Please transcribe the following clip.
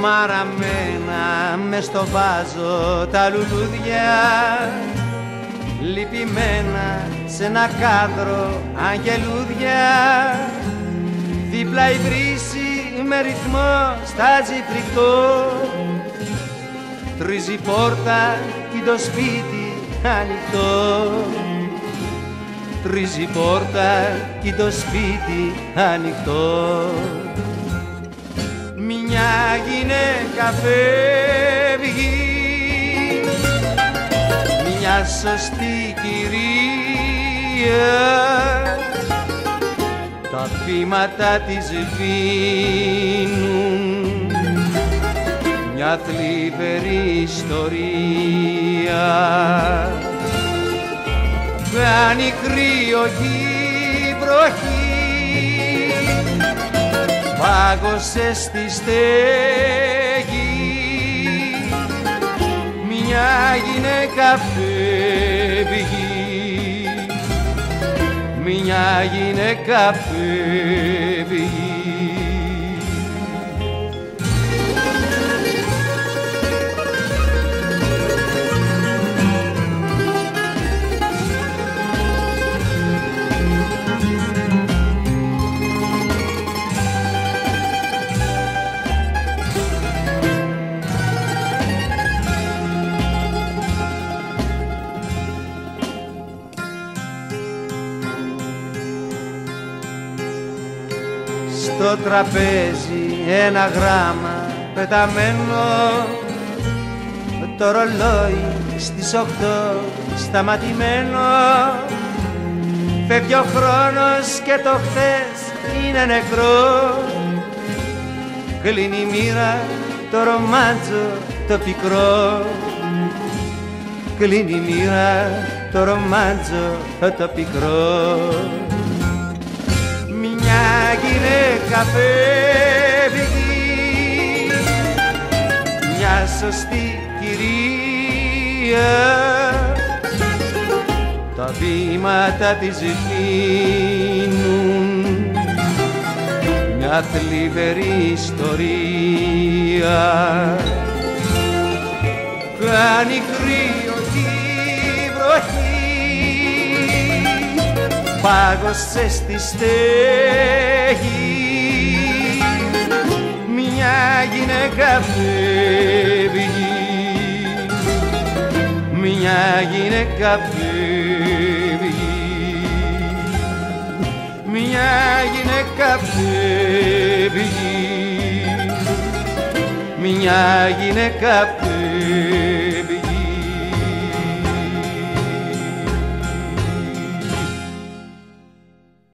Μαραμένα μες στο βάζο τα λουλούδια. Λυπημένα σε ένα κάδρο αγγελούδια. Δίπλα η βρύση με ρυθμό στάζει φρικτό Τρίζει πόρτα και το σπίτι ανοιχτό. Τρίζει πόρτα και το σπίτι ανοιχτό Μια γυναίκα φεύγει. Μια σωστή κυρία. Τα βήματα της βίνουν. Μια θλιβερή ιστορία. Κάνει κρύο η βροχή πάγωσε στη στέγη. Μια γυναίκα φεύγει. Μια γυναίκα φεύγει στο τραπέζι ένα γράμμα πεταμένο. Το ρολόι στις οχτώ σταματημένο. Φεύγει ο χρόνος και το χθες είναι νεκρό. Κλείνει η μοίρα το ρομάντζο το πικρό. Κλείνει η μοίρα το ρομάντζο το πικρό. μια γυναίκα φεύγει μια σωστή κυρία. Τα βήματα της δίνουν. Μια θλιβερή ιστορία. Κάνει κρύος τη βροχή. Πάγωσε στη στέγη μια γυναίκα φεύγει μια γυναίκα φεύγει μια γυναίκα φεύγει μια γυναίκα φεύγει